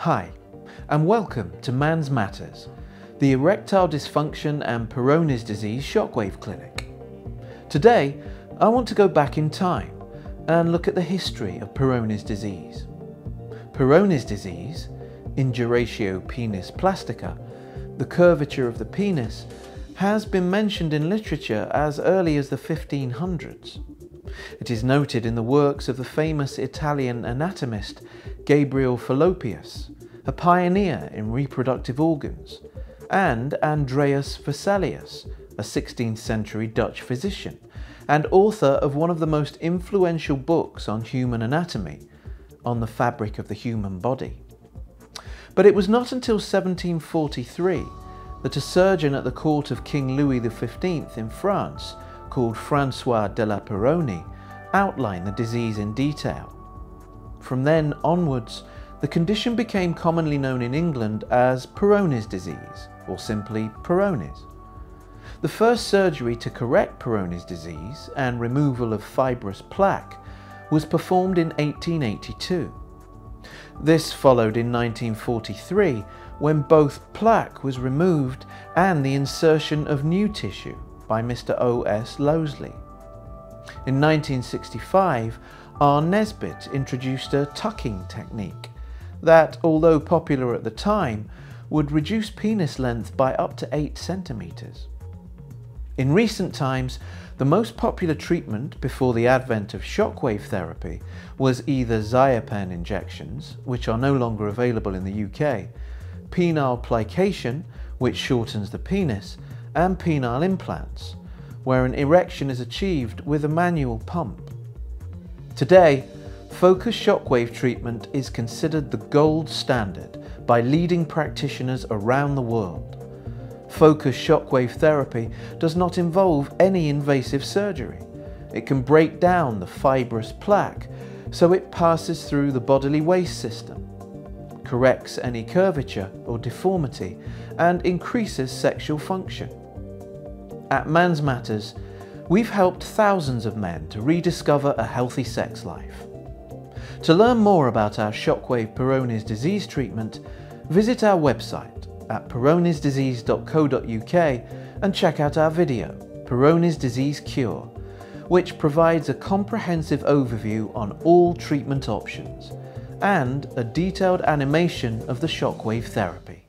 Hi, and welcome to Man's Matters, the erectile dysfunction and Peyronie's disease shockwave clinic. Today, I want to go back in time and look at the history of Peyronie's disease. Peyronie's disease, induratio penis plastica, the curvature of the penis, has been mentioned in literature as early as the 1500s. It is noted in the works of the famous Italian anatomist Gabriel Fallopius, a pioneer in reproductive organs, and Andreas Vesalius, a 16th century Dutch physician, and author of one of the most influential books on human anatomy, On the Fabric of the Human Body. But it was not until 1743 that a surgeon at the court of King Louis XV in France called Francois de la Peyronie outlined the disease in detail. From then onwards, the condition became commonly known in England as Peyronie's disease, or simply Peyronie's. The first surgery to correct Peyronie's disease and removal of fibrous plaque was performed in 1882. This followed in 1943 when both plaque was removed and the insertion of new tissue by Mr. O. S. Lowsley. In 1965, R. Nesbitt introduced a tucking technique that, although popular at the time, would reduce penis length by up to 8 centimeters. In recent times, the most popular treatment before the advent of shockwave therapy was either Xiapen injections, which are no longer available in the UK, penile plication, which shortens the penis, and penile implants, where an erection is achieved with a manual pump. Today, focused shockwave treatment is considered the gold standard by leading practitioners around the world. Focused shockwave therapy does not involve any invasive surgery. It can break down the fibrous plaque so it passes through the bodily waste system corrects any curvature or deformity, and increases sexual function. At Man's Matters, we've helped thousands of men to rediscover a healthy sex life. To learn more about our Shockwave Peyronie's disease treatment, visit our website at peyronie'sdisease.co.uk and check out our video, Peyronie's Disease Cure, which provides a comprehensive overview on all treatment options and a detailed animation of the shockwave therapy.